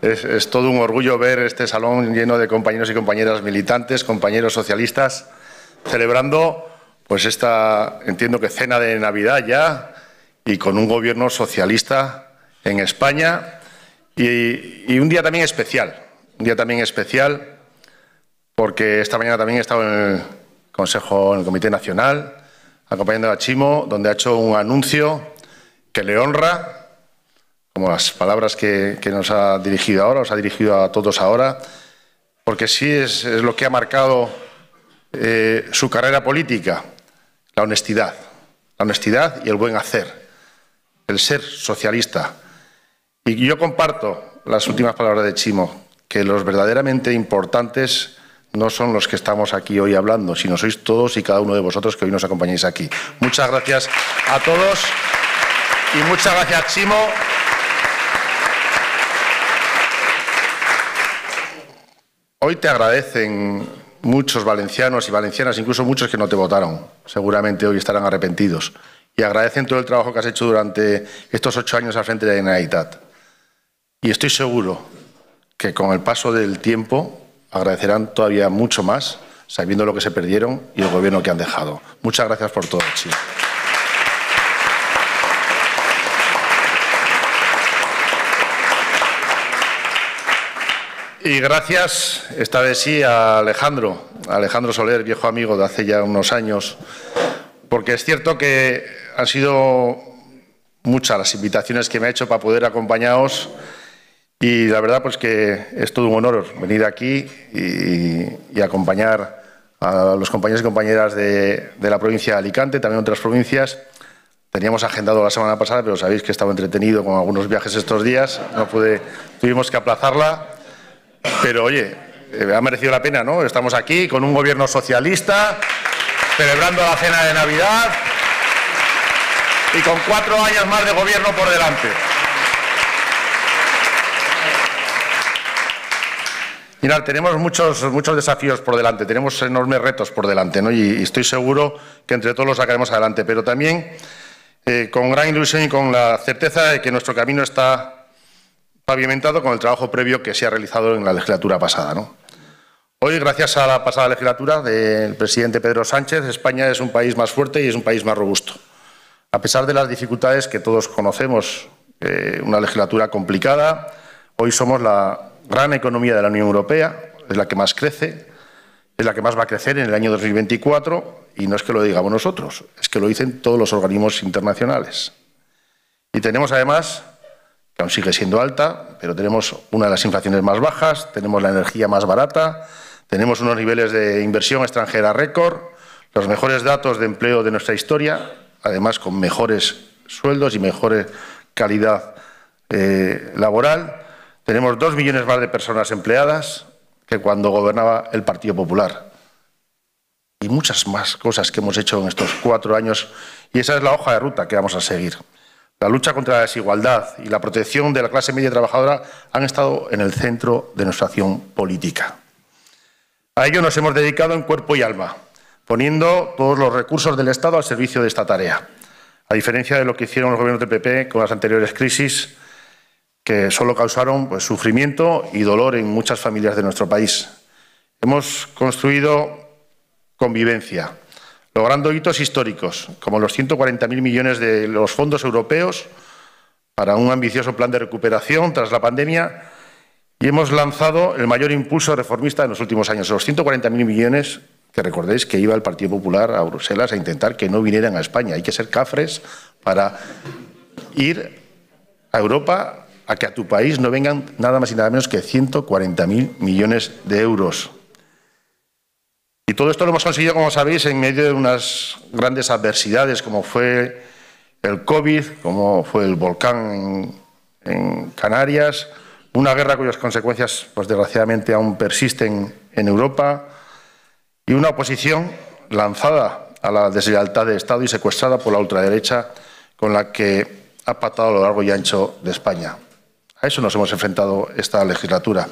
Es, todo un orgullo ver este salón lleno de compañeros y compañeras militantes, compañeros socialistas, celebrando pues esta, entiendo que cena de Navidad ya, y con un gobierno socialista en España, y, y un día también especial, un día también especial, porque esta mañana también he estado en el Consejo, en el Comité Nacional, acompañando a Chimo, donde ha hecho un anuncio que le honra, como las palabras que, que nos ha dirigido ahora, os ha dirigido a todos ahora, porque sí es, es lo que ha marcado eh, su carrera política, la honestidad, la honestidad y el buen hacer, el ser socialista. Y yo comparto las últimas palabras de Chimo, que los verdaderamente importantes no son los que estamos aquí hoy hablando, sino sois todos y cada uno de vosotros que hoy nos acompañáis aquí. Muchas gracias a todos y muchas gracias, Chimo. Hoy te agradecen muchos valencianos y valencianas, incluso muchos que no te votaron. Seguramente hoy estarán arrepentidos. Y agradecen todo el trabajo que has hecho durante estos ocho años al frente de la Generalitat. Y estoy seguro que con el paso del tiempo agradecerán todavía mucho más, sabiendo lo que se perdieron y el gobierno que han dejado. Muchas gracias por todo, Chile. Y gracias, esta vez sí, a Alejandro, a Alejandro Soler, viejo amigo de hace ya unos años, porque es cierto que han sido muchas las invitaciones que me ha hecho para poder acompañaros y la verdad pues que es todo un honor venir aquí y, y acompañar a los compañeros y compañeras de, de, la provincia de Alicante, también otras provincias. Teníamos agendado la semana pasada, pero sabéis que estaba entretenido con algunos viajes estos días, no pude, tuvimos que aplazarla. Pero oye, eh, ha merecido la pena, ¿no? Estamos aquí con un gobierno socialista, celebrando la cena de Navidad y con cuatro años más de gobierno por delante. Mirad, tenemos muchos, muchos desafíos por delante, tenemos enormes retos por delante, ¿no? y, estoy seguro que entre todos los sacaremos adelante, pero también eh, con gran ilusión y con la certeza de que nuestro camino está pavimentado con el trabajo previo que se ha realizado en la legislatura pasada. ¿no? Hoy, gracias a la pasada legislatura del presidente Pedro Sánchez, España es un país más fuerte y es un país más robusto. A pesar de las dificultades que todos conocemos, eh, una legislatura complicada, hoy somos la gran economía de la Unión Europea, es la que más crece, es la que más va a crecer en el año 2024 y no es que lo digamos nosotros, es que lo dicen todos los organismos internacionales. Y tenemos además, aún sigue siendo alta, pero tenemos una de las inflaciones más bajas, tenemos la energía más barata, tenemos unos niveles de inversión extranjera récord, los mejores datos de empleo de nuestra historia, además con mejores sueldos y mejor calidad eh, laboral tenemos dos millones más de personas empleadas que cuando gobernaba el Partido Popular. Y muchas más cosas que hemos hecho en estos cuatro años. Y esa es la hoja de ruta que vamos a seguir. La lucha contra la desigualdad y la protección de la clase media trabajadora han estado en el centro de nuestra acción política. A ello nos hemos dedicado en cuerpo y alma, poniendo todos los recursos del Estado al servicio de esta tarea. A diferencia de lo que hicieron los gobiernos del PP con las anteriores crisis, que solo causaron pues, sufrimiento y dolor en muchas familias de nuestro país. Hemos construido convivencia, logrando hitos históricos, como los 140.000 millones de los fondos europeos para un ambicioso plan de recuperación tras la pandemia y hemos lanzado el mayor impulso reformista en los últimos años, los 140.000 millones que recordéis que iba el Partido Popular a Bruselas a intentar que no vinieran a España. Hay que ser cafres para ir a Europa a que a tu país no vengan nada más y nada menos que 140.000 millones de euros. Y todo esto lo hemos conseguido, como sabéis, en medio de unas grandes adversidades, como fue el COVID, como fue el volcán en, Canarias, una guerra cuyas consecuencias, pues desgraciadamente, aún persisten en Europa, y una oposición lanzada a la deslealtad de Estado y secuestrada por la ultraderecha con la que ha patado a lo largo y ancho de España. A eso nos hemos enfrentado esta legislatura.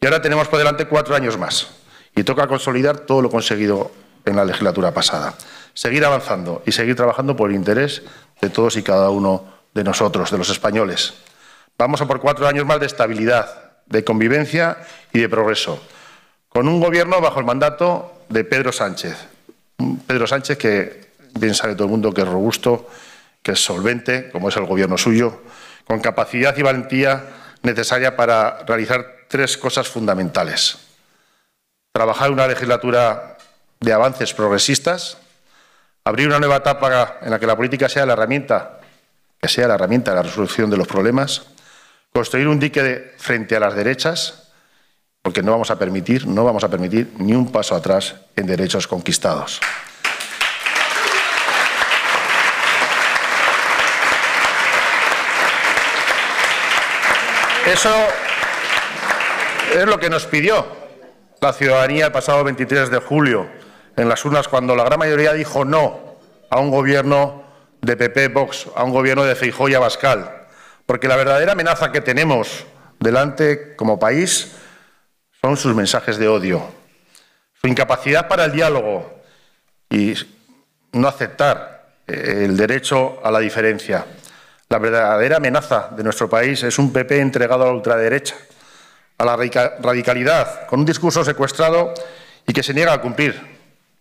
Y ahora tenemos por delante cuatro años más. Y toca consolidar todo lo conseguido en la legislatura pasada. Seguir avanzando y seguir trabajando por el interés de todos y cada uno de nosotros, de los españoles. Vamos a por cuatro años más de estabilidad, de convivencia y de progreso, con un gobierno bajo el mandato de Pedro Sánchez. Pedro Sánchez que bien sabe todo el mundo que es robusto, que es solvente, como es el gobierno suyo, con capacidad y valentía necesaria para realizar tres cosas fundamentales. Trabajar una legislatura de avances progresistas, abrir una nueva etapa en la que la política sea la herramienta, que sea la herramienta de la resolución de los problemas, construir un dique frente a las derechas, porque no vamos a permitir, no vamos a permitir ni un paso atrás en derechos conquistados. Eso es lo que nos pidió la ciudadanía el pasado 23 de julio en las urnas cuando la gran mayoría dijo no a un gobierno de PP Vox, a un gobierno de Feijóo y Abascal, porque la verdadera amenaza que tenemos delante como país son sus mensajes de odio, su incapacidad para el diálogo y no aceptar eh, el derecho a la diferencia. La verdadera amenaza de nuestro país es un PP entregado a la ultraderecha, a la radicalidad, con un discurso secuestrado y que se niega a cumplir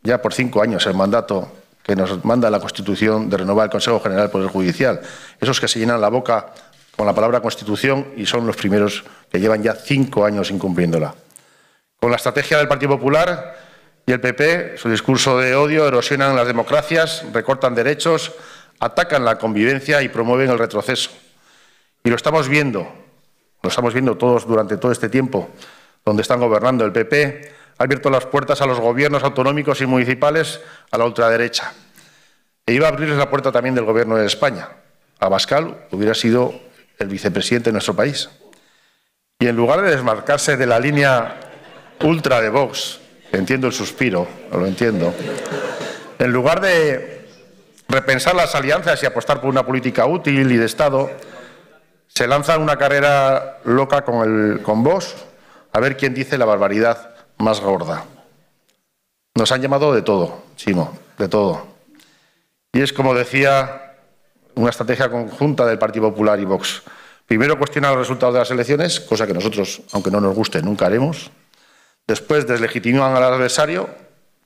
ya por cinco años el mandato que nos manda la Constitución de renovar el Consejo General del Poder Judicial. Esos que se llenan la boca con la palabra Constitución y son los primeros que llevan ya cinco años incumpliéndola. Con la estrategia del Partido Popular y el PP, su discurso de odio erosionan las democracias, recortan derechos, atacan la convivencia y promueven el retroceso. Y lo estamos viendo, lo estamos viendo todos durante todo este tiempo, donde están gobernando el PP, ha abierto las puertas a los gobiernos autonómicos y municipales a la ultraderecha. E iba a abrirles la puerta también del gobierno de España. Abascal hubiera sido el vicepresidente de nuestro país. Y en lugar de desmarcarse de la línea ultra de Vox, entiendo el suspiro, lo entiendo, en lugar de repensar las alianzas y apostar por una política útil y de Estado, se lanza una carrera loca con, el, con Vox a ver quién dice la barbaridad más gorda. Nos han llamado de todo, Chimo, de todo. Y es como decía una estrategia conjunta del Partido Popular y Vox. Primero cuestionar los resultados de las elecciones, cosa que nosotros, aunque no nos guste, nunca haremos. Después deslegitiman al adversario.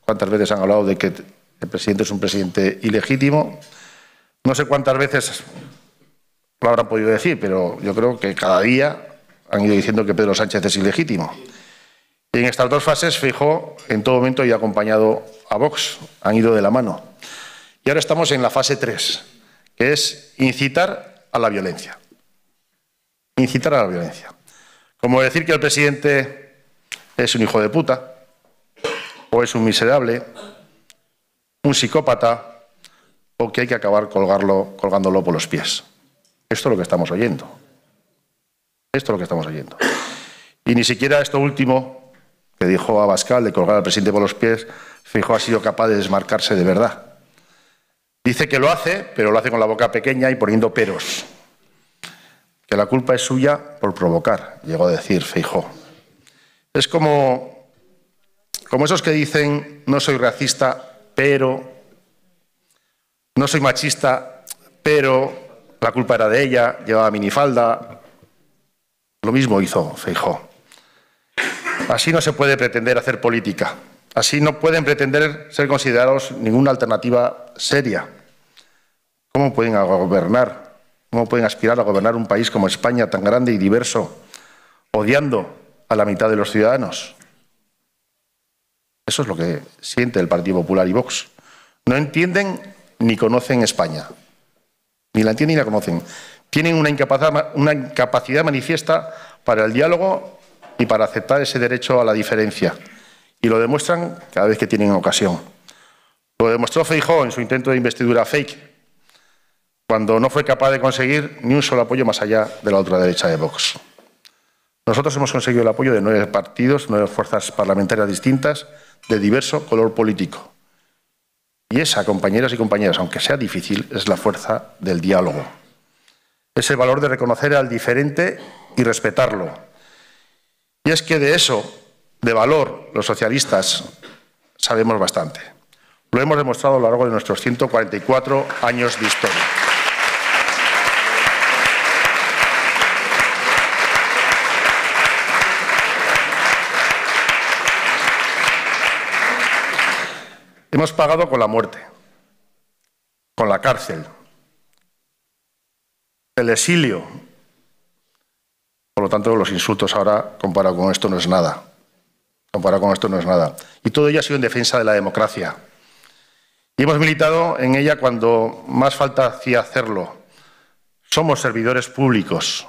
¿Cuántas veces han hablado de que el presidente es un presidente ilegítimo? No sé cuántas veces lo habrán podido decir, pero yo creo que cada día han ido diciendo que Pedro Sánchez es ilegítimo. Y en estas dos fases, fijó en todo momento y acompañado a Vox, han ido de la mano. Y ahora estamos en la fase 3 que es incitar a la violencia. Incitar a la violencia. Como decir que el presidente es un hijo de puta, o es un miserable, un psicópata, o que hay que acabar colgándolo por los pies. Esto es lo que estamos oyendo. Esto es lo que estamos oyendo. Y ni siquiera esto último que dijo Abascal de colgar al presidente por los pies, Fijo ha sido capaz de desmarcarse de verdad. Dice que lo hace, pero lo hace con la boca pequeña y poniendo peros. Que la culpa es suya por provocar, llegó a decir Feijó. Es como, como esos que dicen, no soy racista, pero, no soy machista, pero la culpa era de ella, llevaba minifalda. Lo mismo hizo Feijó. Así no se puede pretender hacer política. Así no pueden pretender ser considerados ninguna alternativa seria. ¿Cómo pueden gobernar? ¿Cómo pueden aspirar a gobernar un país como España, tan grande y diverso, odiando a la mitad de los ciudadanos? Eso es lo que siente el Partido Popular y Vox. No entienden ni conocen España. Ni la entienden ni la conocen. Tienen una incapacidad, manifiesta para el diálogo y para aceptar ese derecho a la diferencia. Y lo demuestran cada vez que tienen ocasión. Lo demostró Feijóo en su intento de investidura fake cuando no fue capaz de conseguir ni un solo apoyo más allá de la otra derecha de Vox. Nosotros hemos conseguido el apoyo de nueve partidos, nueve fuerzas parlamentarias distintas, de diverso color político. Y esa, compañeras y compañeras, aunque sea difícil, es la fuerza del diálogo. Es el valor de reconocer al diferente y respetarlo. Y es que de eso, de valor, los socialistas sabemos bastante. Lo hemos demostrado a lo largo de nuestros 144 años de historia. Hemos pagado con la muerte, con la cárcel, el exilio. Por lo tanto, los insultos ahora, comparado con esto, no es nada. Comparado con esto, no es nada. Y todo ello ha sido en defensa de la democracia. Y hemos militado en ella cuando más falta hacía hacerlo. Somos servidores públicos.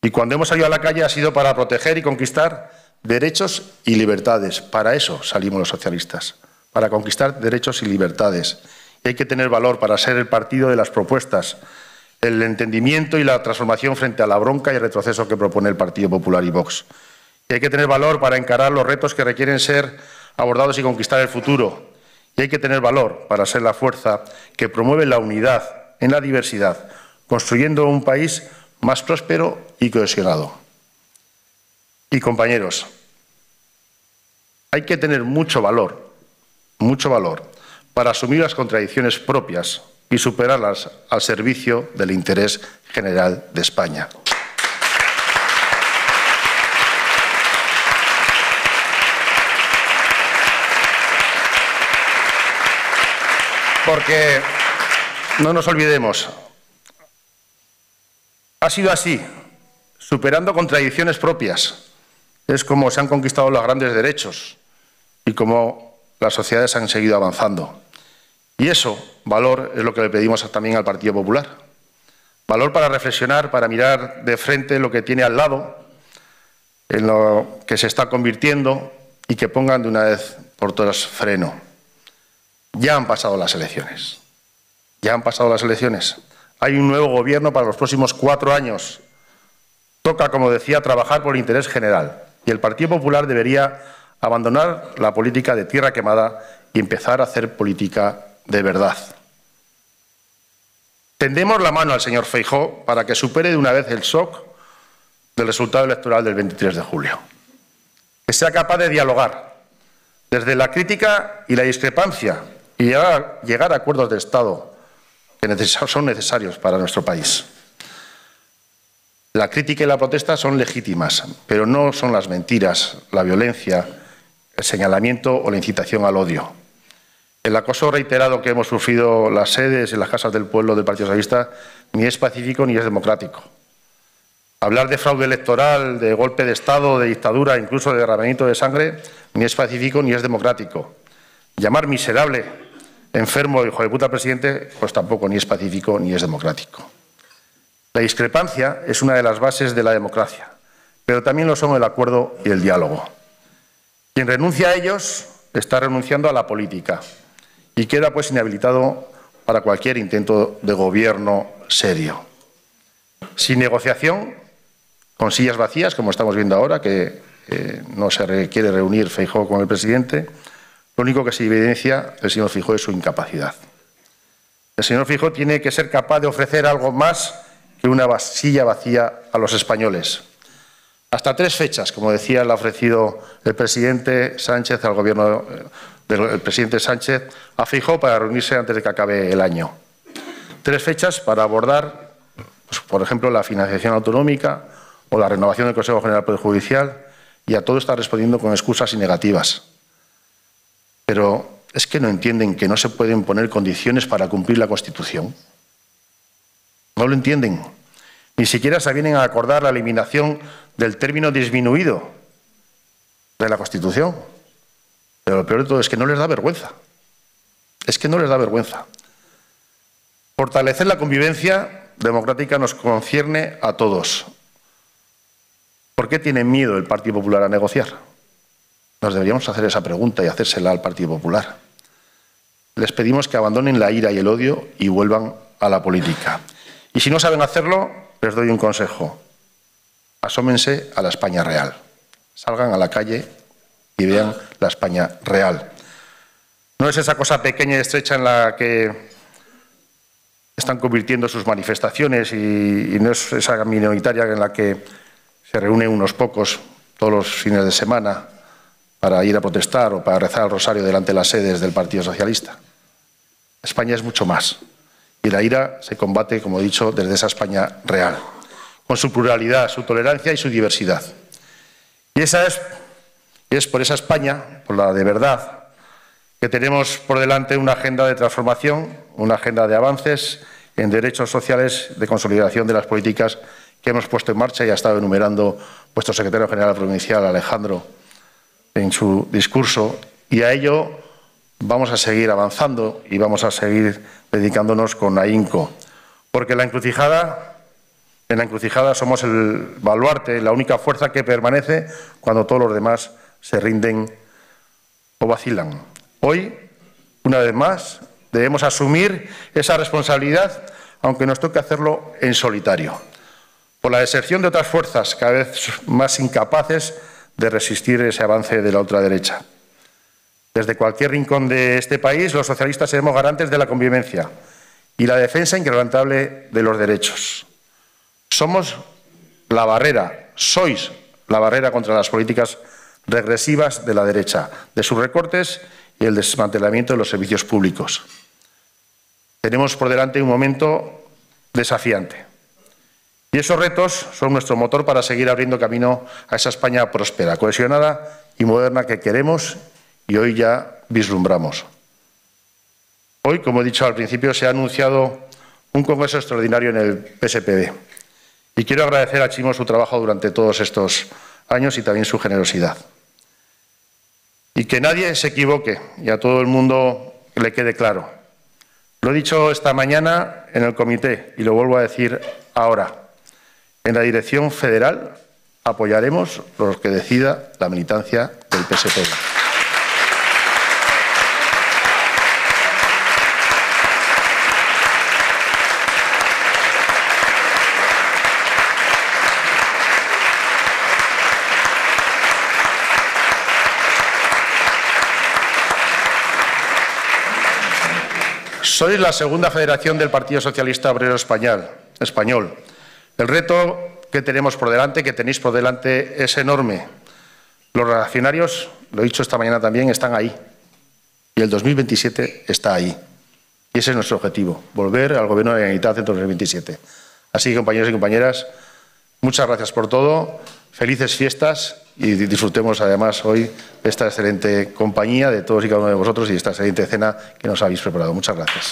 Y cuando hemos salido a la calle ha sido para proteger y conquistar derechos y libertades. Para eso salimos los socialistas, para conquistar derechos y libertades. Y hay que tener valor para ser el partido de las propuestas, el entendimiento y la transformación frente a la bronca y el retroceso que propone el Partido Popular y Vox. Y hay que tener valor para encarar los retos que requieren ser abordados y conquistar el futuro. Y hay que tener valor para ser la fuerza que promueve la unidad en la diversidad, construyendo un país más próspero y cohesionado. Y compañeros, hay que tener mucho valor, mucho valor, para asumir las contradicciones propias y superarlas al servicio del interés general de España. Porque no nos olvidemos, ha sido así, superando contradicciones propias. Es como se han conquistado los grandes derechos y como las sociedades han seguido avanzando. Y eso, valor, es lo que le pedimos también al Partido Popular. Valor para reflexionar, para mirar de frente lo que tiene al lado, en lo que se está convirtiendo y que pongan de una vez por todas freno. Ya han pasado las elecciones. Ya han pasado las elecciones. Hay un nuevo gobierno para los próximos cuatro años. Toca, como decía, trabajar por el interés general. Y el Partido Popular debería abandonar la política de tierra quemada y empezar a hacer política de verdad. Tendemos la mano al señor Feijó para que supere de una vez el shock del resultado electoral del 23 de julio. Que sea capaz de dialogar desde la crítica y la discrepancia y llegar, llegar a acuerdos de Estado que son necesarios para nuestro país. La crítica y la protesta son legítimas, pero no son las mentiras, la violencia, el señalamiento o la incitación al odio. El acoso reiterado que hemos sufrido las sedes y las casas del pueblo del Partido Socialista ni es pacífico ni es democrático. Hablar de fraude electoral, de golpe de Estado, de dictadura, incluso de derramamiento de sangre, ni es pacífico ni es democrático. Llamar miserable enfermo, hijo de puta presidente, pues tampoco ni es pacífico ni es democrático. La discrepancia es una de las bases de la democracia, pero también lo son el acuerdo y el diálogo. Quien renuncia a ellos está renunciando a la política y queda pues inhabilitado para cualquier intento de gobierno serio. Sin negociación, con sillas vacías, como estamos viendo ahora, que eh, no se quiere reunir Feijóo con el presidente, lo único que se evidencia el señor Fijó es su incapacidad. El señor Fijó tiene que ser capaz de ofrecer algo más que una vasilla vacía a los españoles. Hasta tres fechas, como decía, le ha ofrecido el presidente Sánchez al gobierno eh, del presidente Sánchez a Fijó para reunirse antes de que acabe el año. Tres fechas para abordar, pues, por ejemplo, la financiación autonómica o la renovación del Consejo General Poder Judicial, y a todo está respondiendo con excusas y negativas. Pero es que no entienden que no se pueden poner condiciones para cumplir la Constitución. No lo entienden. Ni siquiera se vienen a acordar la eliminación del término disminuido de la Constitución. Pero lo peor de todo es que no les da vergüenza. Es que no les da vergüenza. Fortalecer la convivencia democrática nos concierne a todos. ¿Por qué tiene miedo el Partido Popular a negociar? Nos deberíamos hacer esa pregunta y hacérsela al Partido Popular. Les pedimos que abandonen la ira y el odio y vuelvan a la política. Y si no saben hacerlo, les doy un consejo. Asómense a la España real. Salgan a la calle y vean la España real. No es esa cosa pequeña y estrecha en la que están convirtiendo sus manifestaciones y, no es esa minoritaria en la que se reúnen unos pocos todos los fines de semana para ir a protestar o para rezar el rosario delante de las sedes del Partido Socialista. España es mucho más. Y la ira se combate, como he dicho, desde esa España real, con su pluralidad, su tolerancia y su diversidad. Y esa es, es por esa España, por la de verdad, que tenemos por delante una agenda de transformación, una agenda de avances en derechos sociales, de consolidación de las políticas que hemos puesto en marcha y ha estado enumerando vuestro secretario general provincial, Alejandro, en su discurso. Y a ello vamos a seguir avanzando y vamos a seguir dedicándonos con ahínco. Porque la encrucijada en la encrucijada somos el baluarte, la única fuerza que permanece cuando todos los demás se rinden o vacilan. Hoy, una vez más, debemos asumir esa responsabilidad, aunque nos toque hacerlo en solitario, por la deserción de otras fuerzas cada vez más incapaces de resistir ese avance de la ultraderecha. Desde cualquier rincón de este país, los socialistas seremos garantes de la convivencia y la defensa inquebrantable de los derechos. Somos la barrera, sois la barrera contra las políticas regresivas de la derecha, de sus recortes y el desmantelamiento de los servicios públicos. Tenemos por delante un momento desafiante. Y esos retos son nuestro motor para seguir abriendo camino a esa España próspera, cohesionada y moderna que queremos y hoy ya vislumbramos. Hoy, como he dicho al principio, se ha anunciado un congreso extraordinario en el PSPB. Y quiero agradecer a Chimo su trabajo durante todos estos años y también su generosidad. Y que nadie se equivoque y a todo el mundo le quede claro. Lo he dicho esta mañana en el comité y lo vuelvo a decir ahora. En la dirección federal apoyaremos lo que decida la militancia del PSP. Sois la segunda federación del Partido Socialista Obrero Español. El reto que tenemos por delante, que tenéis por delante, es enorme. Los reaccionarios, lo he dicho esta mañana también, están ahí. Y el 2027 está ahí. Y ese es nuestro objetivo, volver al gobierno de la Generalitat en 2027. Así que, compañeros y compañeras, muchas gracias por todo, felices fiestas y disfrutemos además hoy de esta excelente compañía de todos y cada uno de vosotros y esta excelente cena que nos habéis preparado. Muchas gracias.